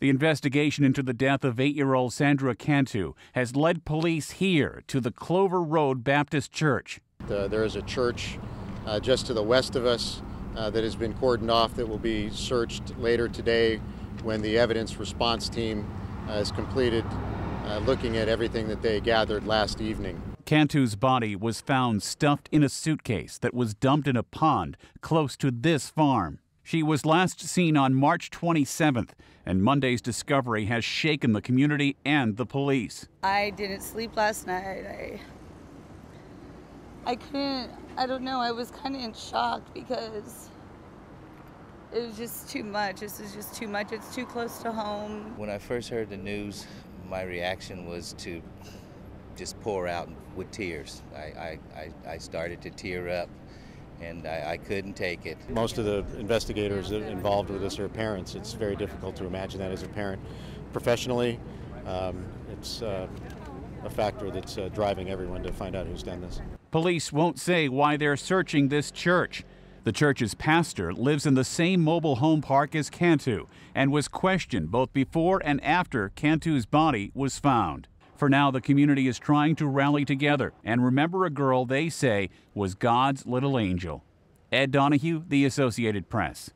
The investigation into the death of eight year old Sandra Cantu has led police here to the Clover Road Baptist Church. Uh, there is a church uh, just to the west of us uh, that has been cordoned off that will be searched later today when the evidence response team uh, is completed uh, looking at everything that they gathered last evening. Cantu's body was found stuffed in a suitcase that was dumped in a pond close to this farm. She was last seen on March 27th, and Monday's discovery has shaken the community and the police. I didn't sleep last night. I I couldn't I don't know, I was kind of in shock because it was just too much. This is just too much. It's too close to home. When I first heard the news, my reaction was to just pour out with tears. I, I, I started to tear up and I, I, couldn't take it. Most of the investigators involved with this are parents. It's very difficult to imagine that as a parent. Professionally, um, it's uh, a factor that's uh, driving everyone to find out who's done this. Police won't say why they're searching this church. The church's pastor lives in the same mobile home park as Cantu and was questioned both before and after Cantu's body was found. For now, the community is trying to rally together and remember a girl they say was God's little angel. Ed Donahue, The Associated Press.